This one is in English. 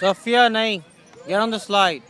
Sophia, nahi. Get on the slide.